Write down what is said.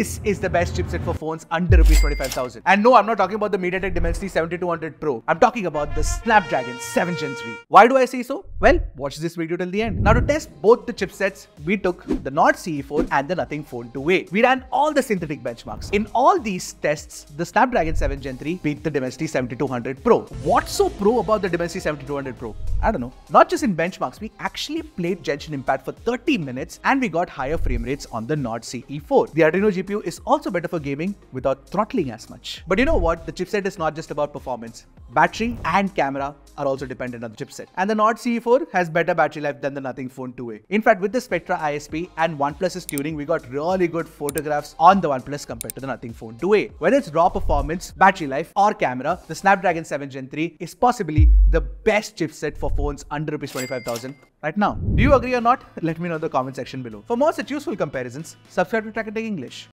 this is the best chipset for phones under rupees 25,000. And no, I'm not talking about the MediaTek Dimensity 7200 Pro. I'm talking about the Snapdragon 7 Gen 3. Why do I say so? Well, watch this video till the end. Now to test both the chipsets, we took the Nord CE4 and the Nothing Phone 2a. We ran all the synthetic benchmarks. In all these tests, the Snapdragon 7 Gen 3 beat the Dimensity 7200 Pro. What's so pro about the Dimensity 7200 Pro? I don't know. Not just in benchmarks, we actually played Genshin Impact for 30 minutes and we got higher frame rates on the Nord CE4. The Adreno GPU is also better for gaming without throttling as much. But you know what? The chipset is not just about performance. Battery and camera are also dependent on the chipset. And the Nord CE4 has better battery life than the Nothing Phone 2a. In fact, with the Spectra ISP and OnePlus's tuning, we got really good photographs on the OnePlus compared to the Nothing Phone 2a. Whether it's raw performance, battery life, or camera, the Snapdragon 7 Gen 3 is possibly the best chipset for phones under Rs 25,000 right now. Do you agree or not? Let me know in the comment section below. For more such useful comparisons, subscribe to Trakin Tech English.